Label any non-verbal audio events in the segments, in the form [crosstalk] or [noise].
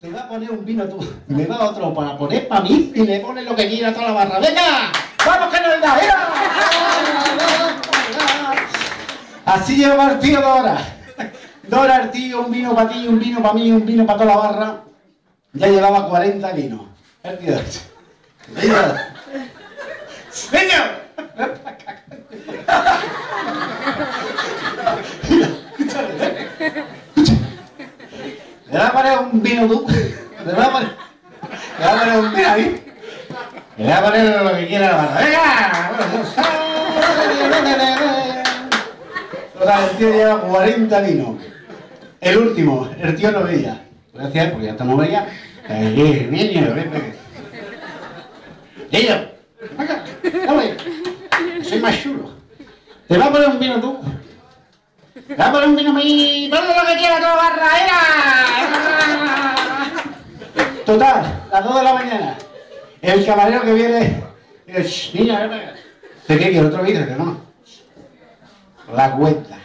Te va a poner un vino tú, me va otro para poner para mí y le pone lo que quiera a toda la barra. ¡Venga! ¡Vamos que nos da! Así lleva el tío Dora. Dora el tío, un vino para ti, un vino para mí, un vino para toda la barra. Ya llevaba 40 vinos. El tío Venga. ¡Venga! Le va a poner un vino tú. Le va a poner. Le va a poner un vino ahí. Y le va a poner lo que quiera la barra. ¡Venga! Total, el tío lleva 40 vinos. El último, el tío no veía. Gracias, porque ya está no veía. Niño, ven, ven. Venga. Soy más chulo. ¿Te va a poner un vino tú? ¿Te va a poner un vino mío? ¡Ponle lo que quiera toda la barra! ¡Venga! Total, las 2 de la mañana. El camarero que viene. Niña, ven, ven. ¿De qué? Que el otro dice que no. La cuenta.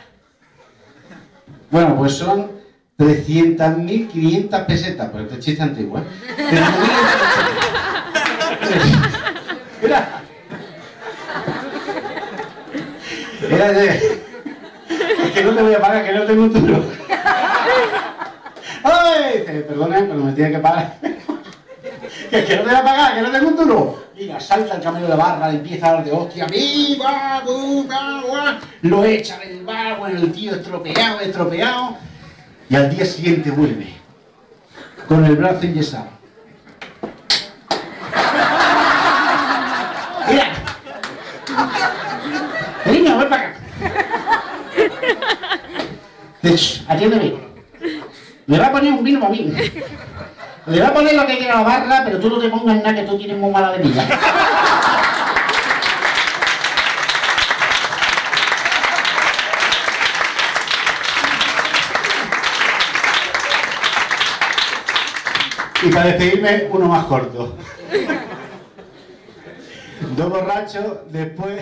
Bueno, pues son 300.500 pesetas, pero este chiste antiguo, ¿eh? 300.500 Mira. Era de... Es que no te voy a pagar, que no tengo un duro. [laughs] ¡Ay! Dice, perdone, pero me tiene que pagar. Que no te voy a pagar, que no tengo un duro. Mira, salta el camino de barra, empieza a dar de hostia. ¡Viva! ¡Buca! ¡Buah! Lo echa del bar, el tío estropeado, estropeado. Y al día siguiente vuelve. Con el brazo enyesado. Mira. Niño, ven para acá. Dice, atiéndeme. Me va a poner un vino mí. Le va a poner lo que quiera la barra, pero tú no te pongas nada que tú tienes muy mala venida. Y para despedirme, uno más corto. Dos borrachos, después